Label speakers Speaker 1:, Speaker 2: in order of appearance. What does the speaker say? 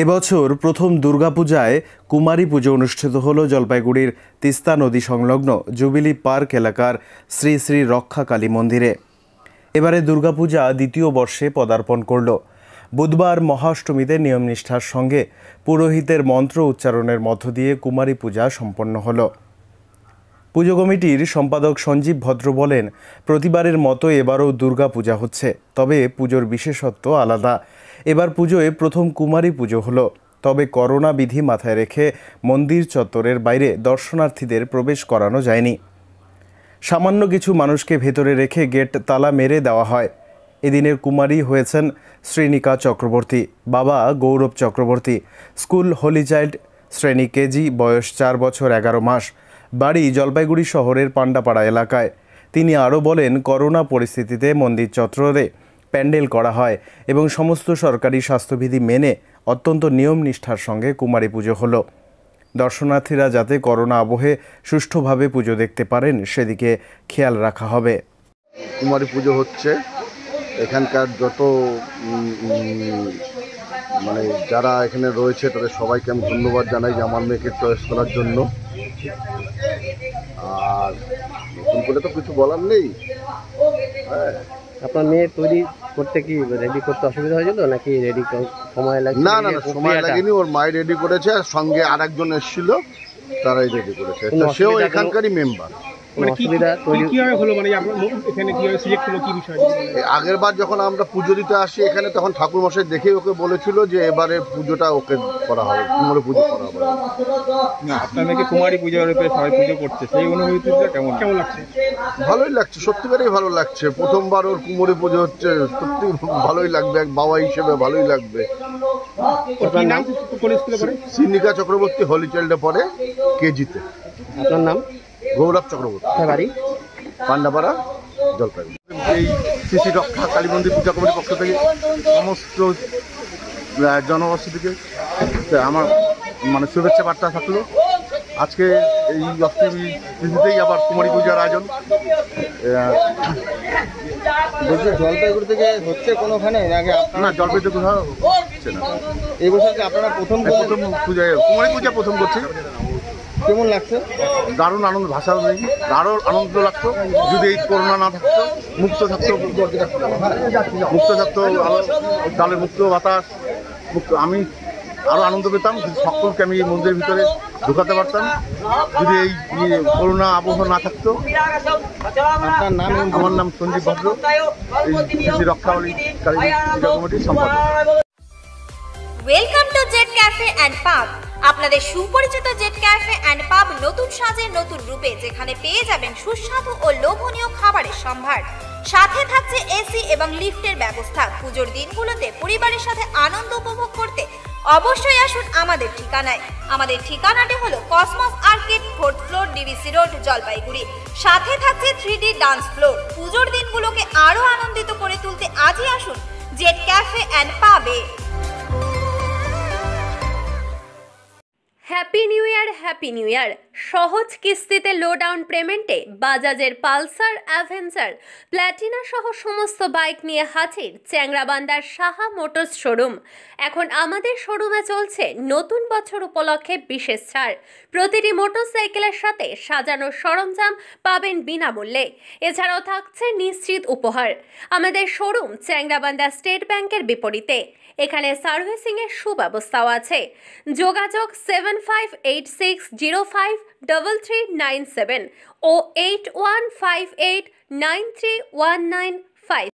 Speaker 1: এবছর প্রথম দুর্গাপূজায় কুমারী পুজো অনুষ্ঠিত হল জলপাইগুড়ির তিস্তা নদী সংলগ্ন জুবিলি পার্ক এলাকার শ্রী শ্রী রক্ষা কালী মন্দিরে। এবারে দুর্গাপূজা দ্বিতীয় বর্ষে পদার্পণ করল। বুধবার মহাষ্টমীতে নিয়মনিষ্ঠার সঙ্গে পুরোহিতের মন্ত্র উচ্চারণের মধ্য দিয়ে কুমারী পূজা সম্পন্ন হল। পুজো কমিটির সম্পাদক সঞ্জীব ভদ্র বলেন, প্রতিবারের মতো এবারও দুর্গা পূজা হচ্ছে, তবে পুজোর বিশেষত্ব আলাদা। এবার পুজোয় প্রথম কুমারী পুজো হলো। তবে করোনা বিধি মাথায় রেখে মন্দির চত্বরের বাইরে দর্শনার্থীদের প্রবেশ করানো যায়নি। সামান্য কিছু মানুষকে ভেতরে রেখে গেট তালা মেরে দেওয়া হয়। এদিনের কুমারী হয়েছেন শ্রীনিকা চক্রবর্তী, বাবা Gaurav Chakraborty. School holy child, শ্রেণি কেজি, বয়স চার বছর এগারো মাস। বাড়ি জলপাইগুড়ি শহরের পান্ডাপাড়া এলাকায়। তিনি আরও বলেন, করোনা পরিস্থিতিতে মন্দির চত্বরে প্যান্ডেল করা হয় এবং সমস্ত সরকারি স্বাস্থ্যবিধি মেনে অত্যন্ত নিয়ম নিষ্ঠার সঙ্গে কুমারী পুজো হলো। দর্শনার্থীরা যাতে করোনা আবহে সুষ্ঠুভাবে পুজো দেখতে পারেন, সেদিকে খেয়াল রাখা হবে।
Speaker 2: কুমারী পুজো হচ্ছে এখানকার যত মানে যারা এখানে রয়েছে তাদের সবাইকে আমি ধন্যবাদ জানাই যে আমার মেয়েকে চয়েস করার জন্য। আর নতুন করে তো কিছু বলার নেই। হ্যাঁ।
Speaker 3: আপনার মেয়ে তৈরি করতে কি রেডি করতে অসুবিধা হয়েছিল নাকি রেডি সময় লাগে
Speaker 2: না না না সময় লাগেনি ওর মাই রেডি করেছে আর সঙ্গে আরেকজন এসেছিল তারাই রেডি করেছে। সেও এখানকারই মেম্বার
Speaker 3: অসুবিধা তৈরি
Speaker 4: হলো? মানে এখানে সিলেক্ট হলো কি বিষয়?
Speaker 2: আগের বার যখন আমরা পুজো দিতে আসি এখানে তখন ঠাকুর মশাই দেখে ওকে বলেছিল যে এবারে পুজোটা ওকে করা হবে কুমোরে পুজো করা হবে।
Speaker 5: না কুমারী পুজোর উপরে সবাই পুজো করছে সেই অনুভূতিটা কেমন
Speaker 4: কেমন লাগছে?
Speaker 2: ভালোই লাগছে সত্যিকারই ভালো লাগছে। প্রথমবার ওর কুমারী পুজো হচ্ছে সত্যি ভালোই লাগবে এক বাবা হিসেবে ভালোই লাগবে।
Speaker 4: কি নাম? কোন স্কুলে পড়ে?
Speaker 2: সিন্নিকা চক্রবর্তী হলি চাইল্ডে পড়ে কেজিতে।
Speaker 3: আপনার নাম?
Speaker 2: গৌরব চক্রবর্তী।
Speaker 3: বাড়ি?
Speaker 2: পান্ডাপাড়া জলপাইগুড়ি।
Speaker 6: এই শ্রী রক্ষা কালী মন্দির পূজা কমিটির পক্ষ থেকে সমস্ত জনবসতিকে আমার মানে শুভেচ্ছা বার্তা থাকল। আজকে এই অষ্টমী তিথিতেই আবার কুমারী পূজার আয়োজন।
Speaker 3: বলছি জলপাইগুড়ি থেকে হচ্ছে কোনোখানে আগে
Speaker 6: না জলপাইতে কোথাও হচ্ছে না।
Speaker 3: এই বছর আপনারা প্রথম
Speaker 6: এই প্রথম পূজায় কুমারী পূজা প্রথম করছি।
Speaker 3: কেমন লাগছে?
Speaker 6: দারুণ আনন্দ ভাষা নেই। দারুণ আনন্দ লাগতো। যদি এই করোনা না থাকতো মুক্ত থাকতো মুক্ত থাকতো আলো তাহলে মুক্ত বাতাস মুক্ত আমি আরও আনন্দ পেতাম সকলকে আমি এই মন্দিরের ভিতরে ঢুকাতে পারতাম। যদি এই ইয়ে করোনা আবহাওয়া না থাকতো
Speaker 3: আপনার নাম
Speaker 6: আমার নাম সঞ্জীব ভদ্র এই রক্ষাবলী কমিটির সম্পাদক।
Speaker 7: Welcome to Jet cafe and pub আপনাদের সুপরিচিত জেট ক্যাফে অ্যান্ড পাব নতুন সাজের নতুন রূপে যেখানে পেয়ে যাবেন সুস্বাদু ও লোভনীয় খাবারের সম্ভার। সাথে থাকছে এসি এবং লিফটের ব্যবস্থা। পুজোর দিনগুলোতে পরিবারের সাথে আনন্দ উপভোগ করতে অবশ্যই আসুন আমাদের ঠিকানায়। আমাদের ঠিকানাটি হলো Cosmos Arcade, fourth floor DVC road, Jalpaiguri. সাথে থাকছে থ্রি ডান্স ফ্লোর। পুজোর দিনগুলোকে আরও আনন্দিত করে তুলতে আজই আসুন জেট ক্যাফে অ্যান্ড পাবে।
Speaker 8: Happy new year happy new year সহজ কিস্তিতে লো ডাউন পেমেন্টে বাজাজের পালসার অ্যাভেঞ্জার প্ল্যাটিনা সহ সমস্ত বাইক নিয়ে হাজির চ্যাংরাবান্দার সাহা মোটরস শোরুম। এখন আমাদের শোরুমে চলছে নতুন বছর উপলক্ষে বিশেষ ছাড়। প্রতিটি মোটরসাইকেলের সাথে সাজানো সরঞ্জাম পাবেন বিনামূল্যে। এছাড়াও থাকছে নিশ্চিত উপহার। আমাদের শোরুম চ্যাংরাবান্দা স্টেট ব্যাংকের বিপরীতে। এখানে সার্ভিসিংয়ের সুব্যবস্থাও আছে। যোগাযোগ seven five eight six zero five double three nine seven oh eight one five eight nine three one nine